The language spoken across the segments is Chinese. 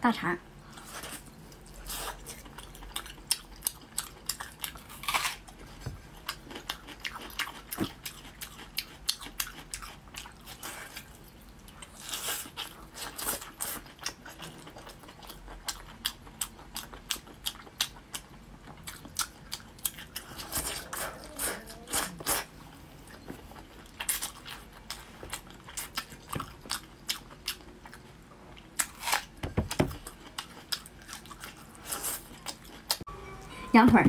大肠。羊腿儿，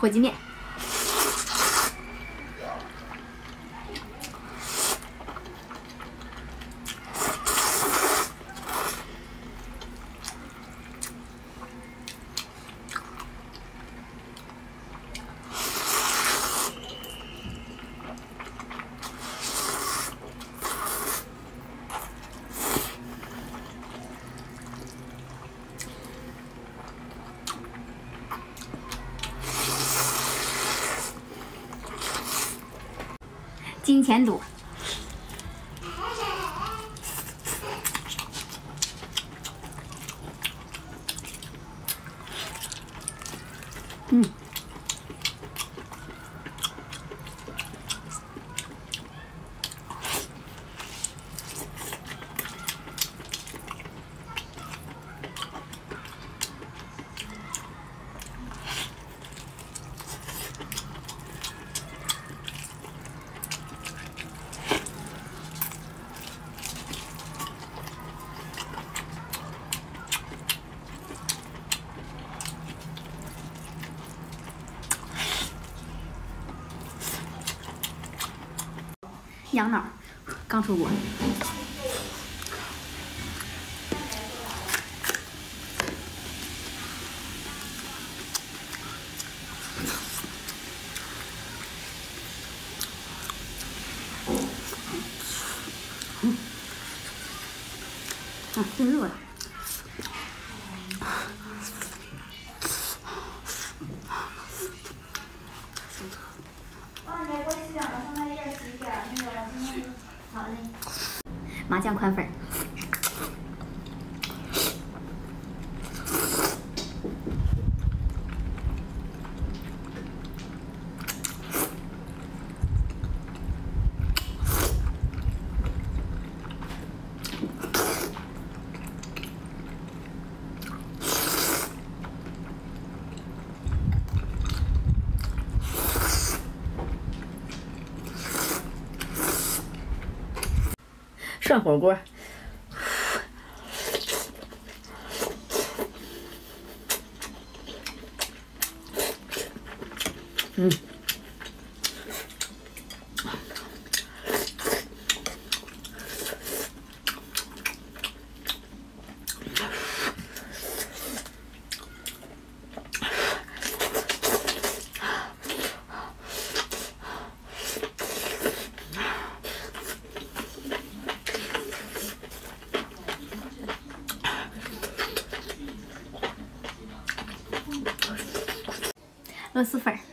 火鸡面。金钱肚，嗯，羊脑，刚出锅。嗯，啊，真热呀！麻酱宽粉涮火锅。嗯。螺蛳粉。